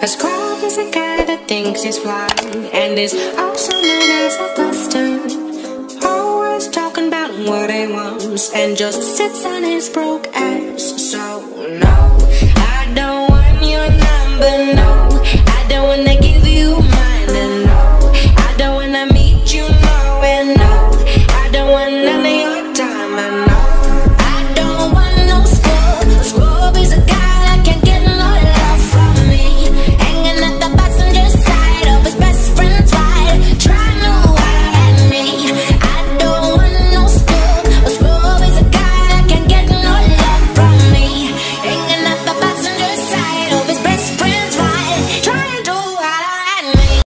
As cold as a guy that thinks he's fly And is also known as a bastard Always talking about what he wants And just sits on his broke ass. So no, I don't want your number, no. I don't wanna give you mine, and no. I don't wanna meet you, nowhere. no.